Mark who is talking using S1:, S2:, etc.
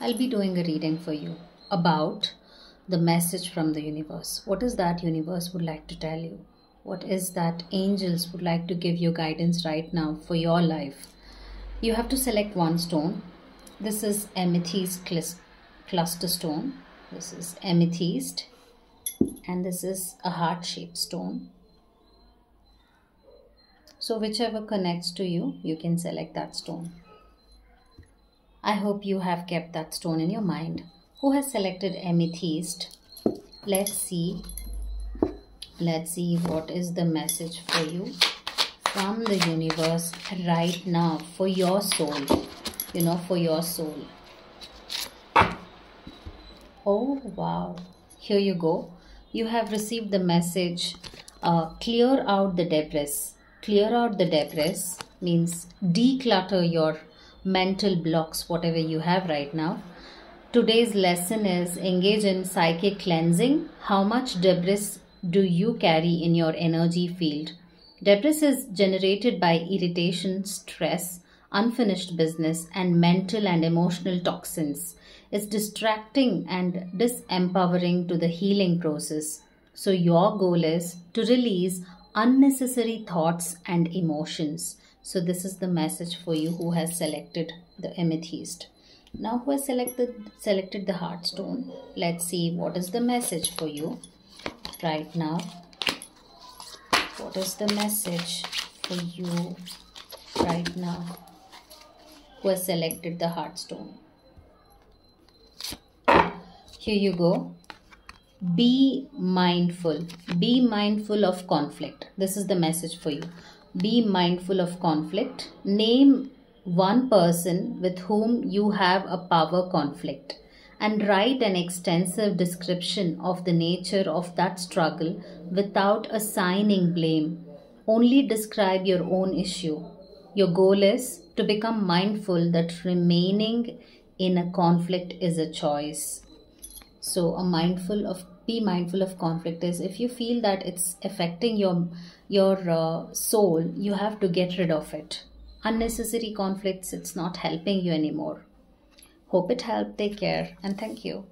S1: I'll be doing a reading for you about the message from the universe. What is that universe would like to tell you? What is that angels would like to give you guidance right now for your life? You have to select one stone. This is amethyst cluster stone. This is amethyst and this is a heart shaped stone. So whichever connects to you, you can select that stone. I hope you have kept that stone in your mind. Who has selected amethyst? Let's see. Let's see what is the message for you from the universe right now for your soul. You know, for your soul. Oh, wow. Here you go. You have received the message uh, clear out the debris. Clear out the debris means declutter your mental blocks, whatever you have right now. Today's lesson is engage in psychic cleansing. How much debris do you carry in your energy field? Debris is generated by irritation, stress, unfinished business, and mental and emotional toxins. It's distracting and disempowering to the healing process. So, your goal is to release unnecessary thoughts and emotions. So this is the message for you who has selected the amethyst. Now who has selected selected the heart stone? Let's see what is the message for you right now. What is the message for you right now? Who has selected the heart stone? Here you go. Be mindful. Be mindful of conflict. This is the message for you be mindful of conflict. Name one person with whom you have a power conflict and write an extensive description of the nature of that struggle without assigning blame. Only describe your own issue. Your goal is to become mindful that remaining in a conflict is a choice. So, a mindful of be mindful of conflict is if you feel that it's affecting your your uh, soul you have to get rid of it. Unnecessary conflicts it's not helping you anymore. Hope it helped. Take care and thank you